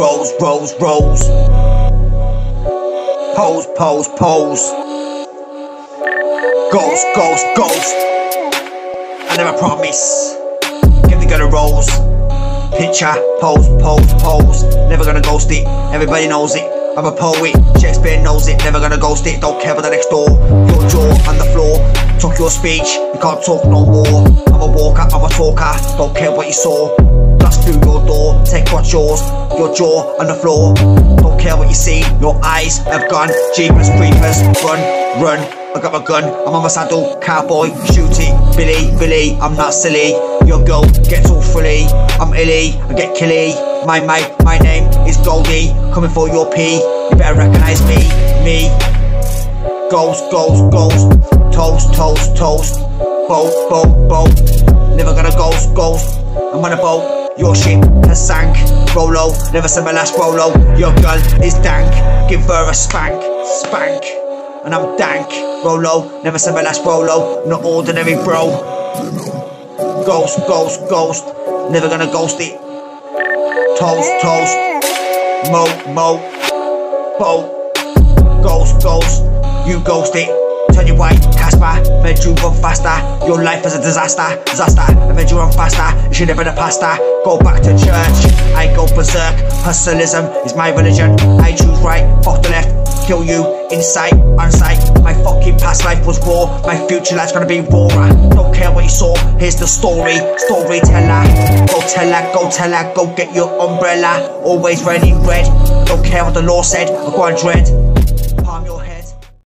Rose, rose, rose. Pose, pose, pose. Ghost, ghost, ghost. I never promise. Give the girl a rose. Picture, pose, pose, pose. Never gonna ghost it. Everybody knows it. I'm a poet. Shakespeare knows it. Never gonna ghost it. Don't care about the next door. Your jaw on the floor. Talk your speech. You can't talk no more. I'm a walker. I'm a talker. Don't care what you saw. Dust through your door. What's. Your jaw on the floor. Don't care what you see. Your eyes have gone. Jeepers creepers. Run, run. I got my gun, I'm on my saddle, cowboy, shoot it, Billy, Billy, I'm not silly. Your girl gets all fully, I'm illy, I get killy. My mate, my name is Goldie, coming for your pee. You better recognize me, me. Ghost, ghost, ghost, toast, toast, toast. Boat, boat, boat. Never gonna ghost, ghost. I'm on a boat. Your ship has sank. Rolo, never said my last Rolo. Your girl is dank. Give her a spank, spank. And I'm dank. Rolo, never said my last Rolo. Not ordinary, bro. Ghost, ghost, ghost. Never gonna ghost it. Toast, toast. Mo, mo. Boat. Ghost, ghost. You ghost it. Turn your white, Casper, you run faster. Your life is a disaster, disaster. I made you run faster. You should have been a. Go back to church. I go berserk. Hustleism is my religion. I choose right, fuck the left. Kill you inside, on sight. My fucking past life was war. My future life's gonna be rawer. Don't care what you saw. Here's the story, storyteller. Go tell her, go tell her, go get your umbrella. Always raining red. Don't care what the law said. I go on dread.